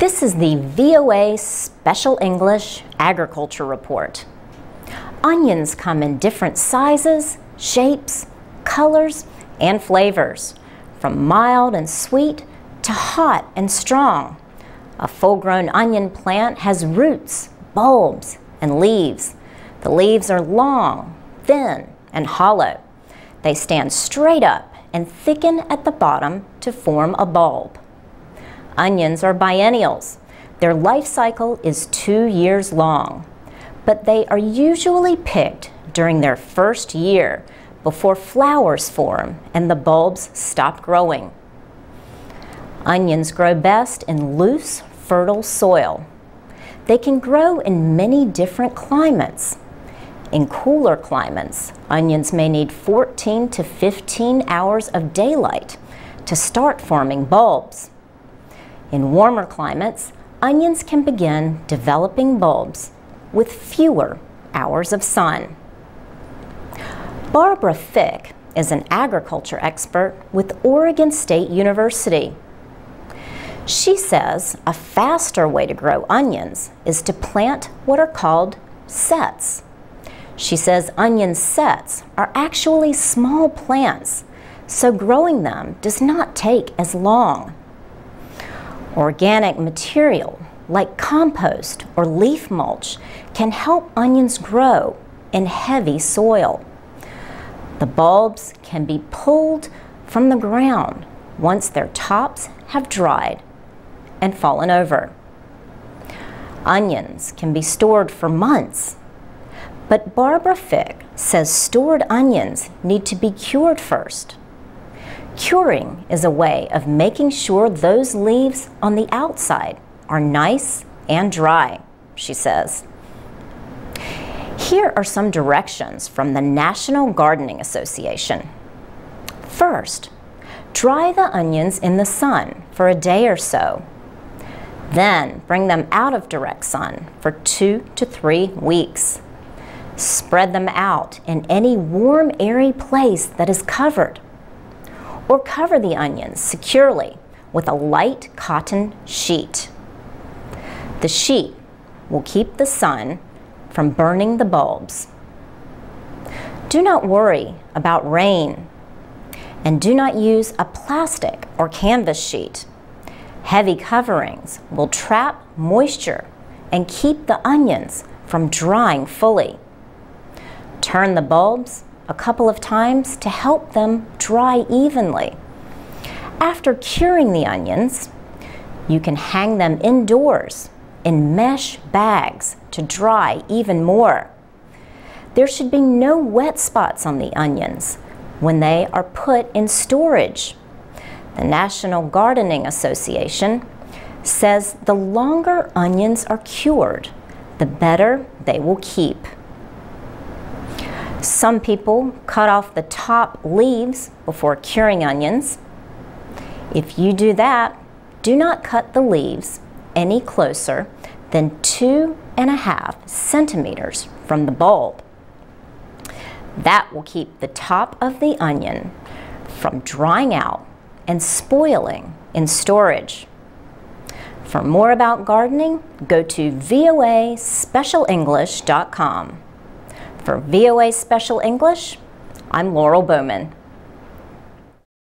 This is the VOA Special English Agriculture Report. Onions come in different sizes, shapes, colors, and flavors, from mild and sweet to hot and strong. A full-grown onion plant has roots, bulbs, and leaves. The leaves are long, thin, and hollow. They stand straight up and thicken at the bottom to form a bulb. Onions are biennials. Their life cycle is two years long, but they are usually picked during their first year before flowers form and the bulbs stop growing. Onions grow best in loose, fertile soil. They can grow in many different climates. In cooler climates, onions may need 14 to 15 hours of daylight to start forming bulbs. In warmer climates, onions can begin developing bulbs with fewer hours of sun. Barbara Fick is an agriculture expert with Oregon State University. She says a faster way to grow onions is to plant what are called sets. She says onion sets are actually small plants, so growing them does not take as long. Organic material like compost or leaf mulch can help onions grow in heavy soil. The bulbs can be pulled from the ground once their tops have dried and fallen over. Onions can be stored for months, but Barbara Fick says stored onions need to be cured first. Curing is a way of making sure those leaves on the outside are nice and dry, she says. Here are some directions from the National Gardening Association. First, dry the onions in the sun for a day or so. Then bring them out of direct sun for two to three weeks. Spread them out in any warm, airy place that is covered or cover the onions securely with a light cotton sheet. The sheet will keep the sun from burning the bulbs. Do not worry about rain and do not use a plastic or canvas sheet. Heavy coverings will trap moisture and keep the onions from drying fully. Turn the bulbs a couple of times to help them dry evenly. After curing the onions, you can hang them indoors in mesh bags to dry even more. There should be no wet spots on the onions when they are put in storage. The National Gardening Association says the longer onions are cured, the better they will keep. Some people cut off the top leaves before curing onions. If you do that, do not cut the leaves any closer than two and a half centimeters from the bulb. That will keep the top of the onion from drying out and spoiling in storage. For more about gardening, go to voaspecialenglish.com. For VOA Special English, I'm Laurel Bowman.